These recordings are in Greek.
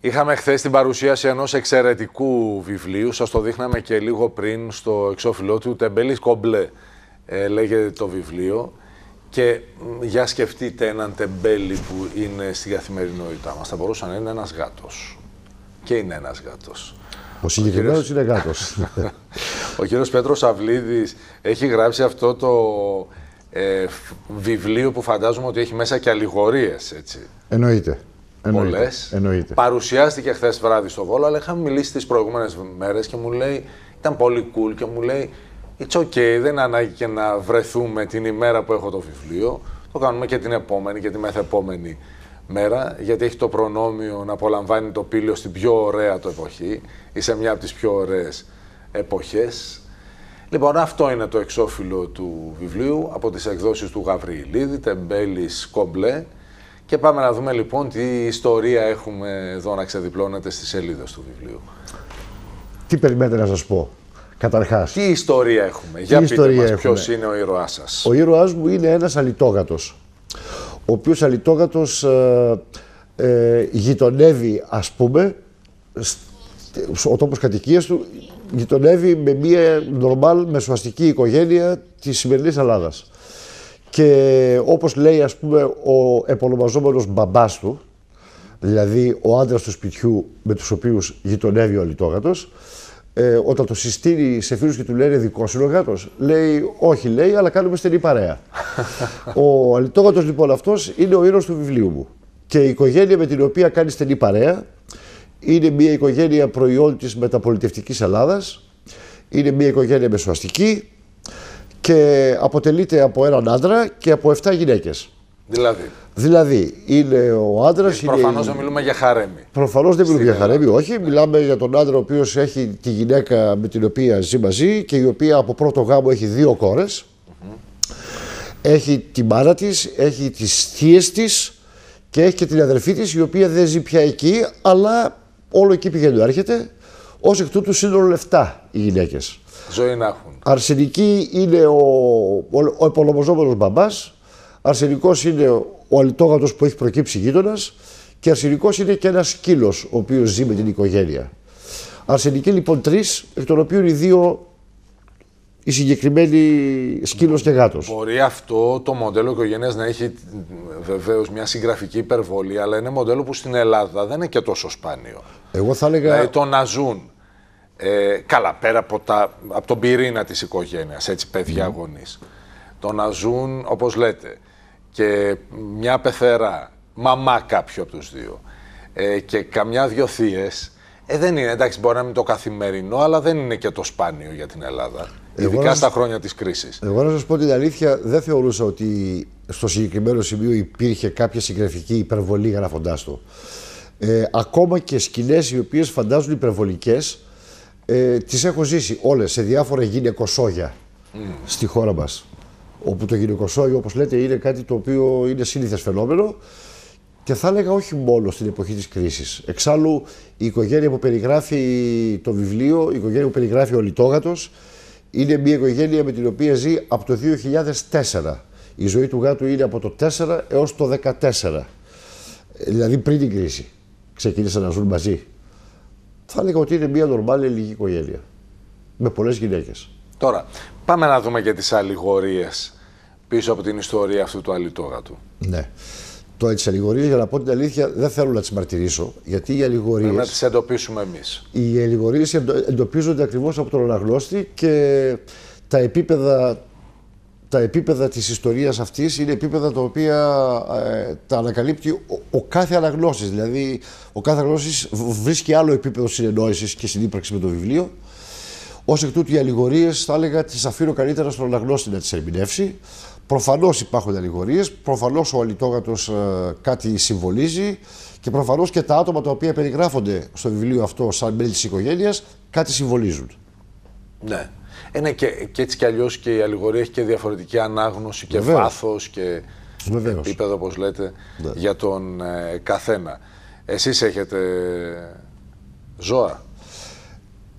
Είχαμε χθες την παρουσίαση ενός εξαιρετικού βιβλίου. Σας το δείχναμε και λίγο πριν στο εξώφυλλό του. Τεμπέλης Κομπλέ ε, λέγεται το βιβλίο. Και για σκεφτείτε έναν τεμπέλη που είναι στη καθημερινότητά μας. Θα μπορούσε να είναι ένας γάτος. Και είναι ένας γάτος. Ο συγκεκριμένος είναι γάτος. Ο κύριος Πέτρος Αυλίδης έχει γράψει αυτό το ε, βιβλίο που φαντάζομαι ότι έχει μέσα και αλληγορίες, έτσι. Εννοείται. Πολλές. Εννοείται. Παρουσιάστηκε χθες βράδυ στο Βόλο, αλλά είχαμε μιλήσει τις προηγούμενες μέρες και μου λέει, ήταν πολύ cool και μου λέει, It's okay, δεν είναι ανάγκη και να βρεθούμε την ημέρα που έχω το βιβλίο. Το κάνουμε και την επόμενη και τη μεθεπόμενη μέρα, γιατί έχει το προνόμιο να απολαμβάνει το πύλιο στην πιο ωραία του εποχή ή σε μια από τις πιο ωραίες εποχές. Λοιπόν, αυτό είναι το εξώφυλλο του βιβλίου από τις εκδόσεις του Γαβριηλίδη, Τεμπέλης Κομπλέ. Και πάμε να δούμε λοιπόν τι ιστορία έχουμε εδώ να ξεδιπλώνεται στις σελίδες του βιβλίου. Τι περιμένετε να σας πω. Καταρχάς; Τι ιστορία έχουμε; Για πείτε ιστορία μας έχουμε; ποιος είναι ο ήρωάς σας; Ο ήρωάς μου είναι ένας αλυτόγατος, ο οποίος αλυτόγατος ε, ε, γειτονεύει, ας πούμε, σ- ο τόπος κατοικίας του γειτονεύει με μια νορμάλ μεσοαστική οικογένεια της σημερινής Ελλάδας. Και όπως λέει ας πούμε ο επωνομαζόμενος μπαμπάς του, δηλαδή ο άντρας του σπιτιού με τους οποίους γειτονεύει ο αλυτόγατος, ε, όταν το συστήνει σε φίλους και του λένε δικό σου είναι ο γάτος, λέει όχι λέει, αλλά κάνουμε στενή παρέα. ο αλυτόγατος λοιπόν αυτός είναι ο ήρωας του βιβλίου μου. Και η οικογένεια με την οποία κάνει στενή παρέα είναι μια οικογένεια προϊόν της μεταπολιτευτικής Ελλάδας, είναι μια οικογένεια μεσοαστική και αποτελείται από έναν άντρα και από 7 γυναίκες. Δηλαδή, Δηλαδή, είναι ο άντρας. προφανώς δεν μιλούμε για χαρέμι. Προφανώς δεν μιλούμε για χαρέμι, όχι. Μιλάμε για τον άντρα ο οποίος έχει τη γυναίκα με την οποία ζει μαζί και η οποία από πρώτο γάμο έχει δύο κόρες. Έχει τη μάνα της, έχει τις θείες της και έχει και την αδερφή της η οποία δεν ζει πια εκεί, αλλά όλο εκεί πηγαίνει έρχεται. Ω εκ τούτου σύνολο 7 οι γυναίκες. Ζωή να έχουν. Αρσενική είναι ο, ο, ο επωνομαζόμενος μπαμπάς, αρσενικός είναι ο αλυτόγατος που έχει προκύψει γείτονας και αρσενικός είναι και ένας σκύλος ο οποίος ζει με την οικογένεια. Αρσενικοί λοιπόν τρεις, εκ των οποίων οι δύο οι συγκεκριμένοι σκύλος και γάτος. Μπορεί αυτό το μοντέλο οικογένειας να έχει βεβαίως μια συγγραφική υπερβολή, αλλά είναι μοντέλο που στην Ελλάδα δεν είναι και τόσο σπάνιο. Εγώ θα έλεγα... Δηλαδή το να ζουν ε, καλά πέρα από, τα, από τον πυρήνα της οικογένειας, έτσι παιδιά γονείς. Το να ζουν, όπως λέτε, και μια πεθερά, μαμά κάποιου από τους δύο ε, και καμιά δυο θείες, ε, δεν είναι, εντάξει μπορεί να είναι το καθημερινό, αλλά δεν είναι και το σπάνιο για την Ελλάδα. Εγώ ειδικά να στα σας- χρόνια της κρίσης. Εγώ να σας πω την αλήθεια, δεν θεωρούσα ότι στο συγκεκριμένο σημείο υπήρχε κάποια συγγραφική υπερβολή γράφοντάς το. Ε, ακόμα και σκηνές οι οποίες φαντάζουν υπερβολικές, ε, τις έχω ζήσει όλες σε διάφορα γυναικοσόγια στη χώρα μας. Όπου το γυναικοσόγιο, όπως λέτε, είναι κάτι το οποίο είναι σύνηθες φαινόμενο και θα έλεγα όχι μόνο στην εποχή της κρίσης. Εξάλλου η οικογένεια που περιγράφει το βιβλίο, η οικογένεια που περιγράφει ο Λιτόγατος, είναι μια οικογένεια με την οποία ζει από το 2004. Η ζωή του γάτου είναι από το 4 έως το 14. Ε, Δηλαδή πριν την κρίση. Ξεκίνησαν να ζουν μαζί. Θα έλεγα ότι είναι μια νορμάλη ελληνική οικογένεια. Με πολλές γυναίκες. Τώρα, πάμε να δούμε και τις αλληγορίες πίσω από την ιστορία αυτού του αλυτόγατου. Ναι. Το τι αλληγορίες, για να πω την αλήθεια, δεν θέλω να τις μαρτυρήσω. Γιατί οι αλληγορίε. Πρέπει να τις εντοπίσουμε εμείς. Οι αλληγορίες εντοπίζονται ακριβώς από τον αναγνώστη και τα επίπεδα, τα επίπεδα της ιστορίας αυτής είναι επίπεδα τα οποία ε, τα ανακαλύπτει ο, ο κάθε αναγνώστης. Δηλαδή, ο κάθε αναγνώστης β- βρίσκει άλλο επίπεδο συνεννόησης και συνύπαρξης με το βιβλίο. Ω εκ τούτου, οι αλληγορίες θα έλεγα τις αφήνω καλύτερα στον αναγνώστη να τις ερμηνεύσει. Προφανώς υπάρχουν αλληγορίες, προφανώς ο αλυτόγατο κάτι συμβολίζει και προφανώς και τα άτομα τα οποία περιγράφονται στο βιβλίο αυτό σαν μέλη της οικογένειας κάτι συμβολίζουν. Ναι. Ε, ναι, και, και έτσι κι αλλιώς και η αλληγορία έχει και διαφορετική ανάγνωση και Βεβαίως. βάθος και Βεβαίως. επίπεδο, όπως λέτε, Ναι. για τον ε, καθένα. Εσείς έχετε ζώα;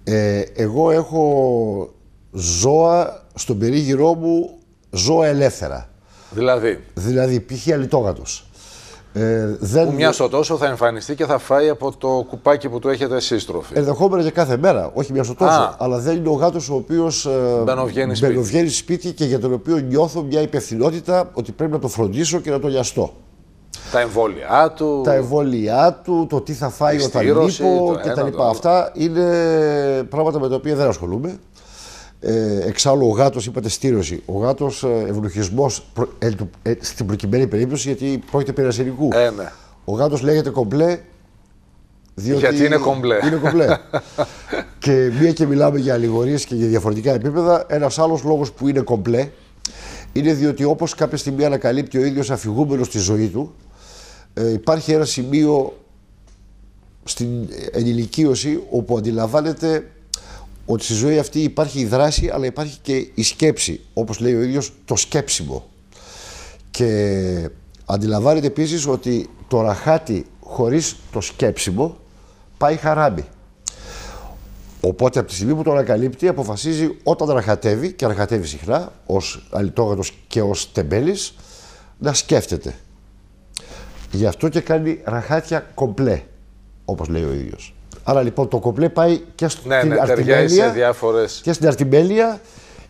Ε, εγώ έχω ζώα στον περίγυρό μου, ζώα ελεύθερα. Δηλαδή, Δηλαδή, π.χ. αλυτόγατος. Ε, δεν... Που μια στο τόσο θα εμφανιστεί και θα φάει από το κουπάκι που του έχετε εσείς τροφή. Ενδεχόμενα και κάθε μέρα, όχι μια στο τόσο. Α. Αλλά δεν είναι ο γάτος ο οποίος Μπαινοβγαίνει σπίτι. μπαινοβγαίνει σπίτι και για τον οποίο νιώθω μια υπευθυνότητα ότι πρέπει να το φροντίσω και να το λιαστώ. Τα εμβόλια του. Τα εμβόλια του, το τι θα φάει Η όταν στήρωση, λείπω το κτλ. ένα, το άλλο. Αυτά είναι πράγματα με τα οποία δεν ασχολούμαι. Ε, εξάλλου, ο γάτος, είπατε στήρωση. Ο γάτος ευνοχισμό στην προκειμένη περίπτωση γιατί πρόκειται περί ασθενικού. Ε, ναι. Ο γάτος λέγεται κομπλέ. Διότι Γιατί είναι κομπλέ. Είναι κομπλέ. και μία και μιλάμε για αλληγορίες και για διαφορετικά επίπεδα. Ένας άλλος λόγος που είναι κομπλέ είναι διότι όπως κάποια στιγμή ανακαλύπτει ο ίδιος αφηγούμενος στη ζωή του, ε, υπάρχει ένα σημείο στην ενηλικίωση όπου αντιλαμβάνεται ότι στη ζωή αυτή υπάρχει η δράση αλλά υπάρχει και η σκέψη, όπως λέει ο ίδιος το σκέψιμο. Και αντιλαμβάνεται επίσης ότι το ραχάτι χωρίς το σκέψιμο πάει χαράμπι. Οπότε από τη στιγμή που το ανακαλύπτει αποφασίζει όταν ραχατεύει και ραχατεύει συχνά ως αλυτόγατος και ως τεμπέλης να σκέφτεται. Γι' αυτό και κάνει ραχάτια κομπλέ, όπως λέει ο ίδιος. Άρα λοιπόν το κομπλέ πάει και στην Ναι, ναι, ταιριάζει σε αρτιμέλεια διάφορε. και στην αρτιμέλεια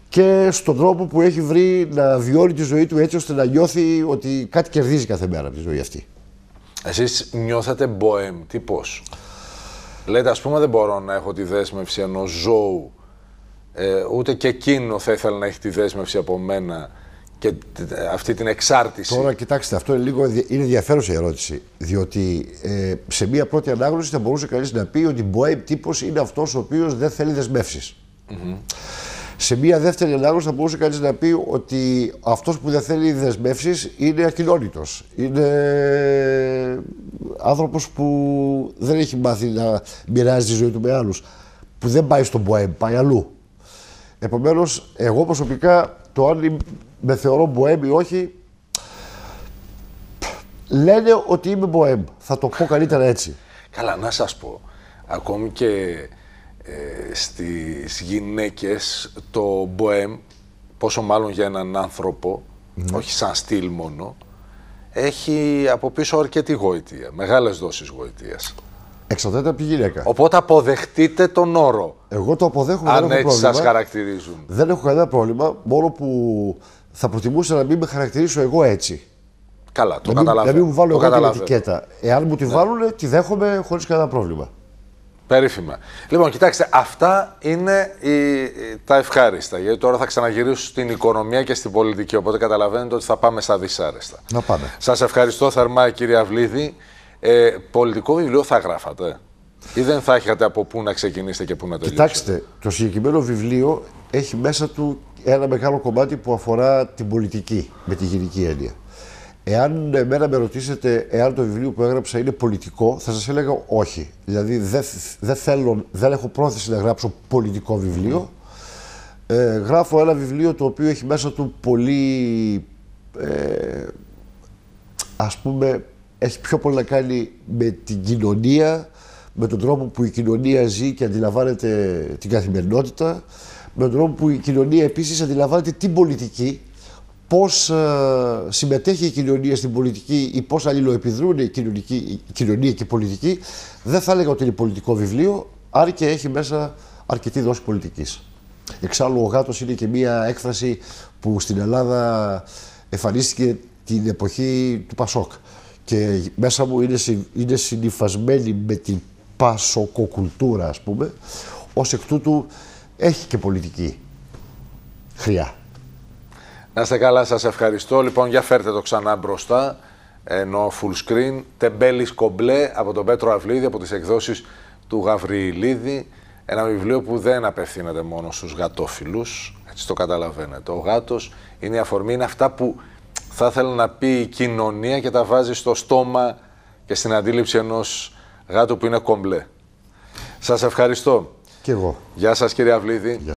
και στον τρόπο που έχει βρει να βιώνει τη ζωή του έτσι ώστε να νιώθει ότι κάτι κερδίζει κάθε μέρα από τη ζωή αυτή. Εσείς νιώθετε μποέμ, τι πώς; Λέτε, ας πούμε, δεν μπορώ να έχω τη δέσμευση ενός ζώου. Ε, ούτε και εκείνο θα ήθελα να έχει τη δέσμευση από μένα και τ- αυτή την εξάρτηση. Τώρα κοιτάξτε, αυτό είναι λίγο ενδια- είναι ενδιαφέρουσα η ερώτηση. Διότι ε, σε μία πρώτη ανάγνωση θα μπορούσε κανείς να πει ότι μποέμ τύπος είναι αυτός ο οποίος δεν θέλει δεσμεύσεις. Σε μία δεύτερη ανάγνωση θα μπορούσε κανείς να πει ότι αυτός που δεν θέλει δεσμεύσεις είναι ακοινώνητος. Είναι άνθρωπος που δεν έχει μάθει να μοιράζει τη ζωή του με άλλους. Που δεν πάει στον μποέμ, πάει αλλού. Επομένως, εγώ προσωπικά το αν με θεωρώ μποέμ ή όχι, λένε ότι είμαι μποέμ. Θα το πω καλύτερα έτσι. Καλά, να σας πω, ακόμη και ε, στις γυναίκες το μποέμ, πόσο μάλλον για έναν άνθρωπο, όχι σαν στυλ μόνο, έχει από πίσω αρκετή γοητεία, μεγάλες δόσεις γοητείας. Εξαρτάται από τη γυναίκα. Οπότε αποδεχτείτε τον όρο, Εγώ το αποδέχομαι, δεν αν έχω έτσι πρόβλημα. σας χαρακτηρίζουν. Δεν έχω κανένα πρόβλημα, μόνο που θα προτιμούσα να μην με χαρακτηρίσω εγώ έτσι. Καλά, το να, μην, να καταλαβαίνω. μην μου βάλω το εγώ την καταλαβαίνω. Ναι. ετικέτα. Εάν μου τη βάλουν, τη δέχομαι χωρίς κανένα πρόβλημα. Περίφημα. Λοιπόν, κοιτάξτε, αυτά είναι οι- τα ευχάριστα. Γιατί τώρα θα ξαναγυρίσω στην οικονομία και στην πολιτική. Οπότε καταλαβαίνετε ότι θα πάμε στα δυσάρεστα. Να πάμε. Σας ευχαριστώ θερμά, κύριε Αυλίδη. Ε, πολιτικό βιβλίο θα γράφατε; Ή δεν θα έχετε από πού να ξεκινήσετε και πού να τελειώσετε; Κοιτάξτε, το συγκεκριμένο βιβλίο έχει μέσα του ένα μεγάλο κομμάτι που αφορά την πολιτική, με τη γενική έννοια. Εάν εμένα με ρωτήσετε εάν το βιβλίο που έγραψα είναι πολιτικό, θα σας έλεγα όχι. Δηλαδή δεν, δεν θέλω, δεν έχω πρόθεση να γράψω πολιτικό βιβλίο. Ε, γράφω ένα βιβλίο το οποίο έχει μέσα του πολύ, ε, ας πούμε, έχει πιο πολύ να κάνει με την κοινωνία, με τον τρόπο που η κοινωνία ζει και αντιλαμβάνεται την καθημερινότητα, με τον τρόπο που η κοινωνία επίσης αντιλαμβάνεται την πολιτική, πώς ε, συμμετέχει η κοινωνία στην πολιτική ή πώς αλληλοεπιδρούν η, κοινωνική, η κοινωνία και η πολιτική. Δεν θα έλεγα ότι είναι πολιτικό βιβλίο, αν και έχει μέσα αρκετή δόση πολιτικής. Εξάλλου ο γάτος είναι και μία έκφραση που στην Ελλάδα εμφανίστηκε την εποχή του Πασόκ. Και μέσα μου είναι, συ- είναι συνυφασμένη με την πασοκοκουλτούρα, ας πούμε. Ως εκ τούτου έχει και πολιτική χρειά. Να είστε καλά, σας ευχαριστώ. Λοιπόν, για φέρτε το ξανά μπροστά, ενώ full screen. Τεμπέλης Κομπλέ από τον Πέτρο Αυλίδη, από τις εκδόσεις του Γαβριηλίδη. Ένα βιβλίο που δεν απευθύνεται μόνο στους γατόφιλους, έτσι το καταλαβαίνετε. Ο γάτος είναι η αφορμή, είναι αυτά που θα ήθελε να πει η κοινωνία και τα βάζει στο στόμα και στην αντίληψη ενός γάτου που είναι κομπλέ. Σας ευχαριστώ. Και εγώ. Γεια σας κύριε Αυλίδη.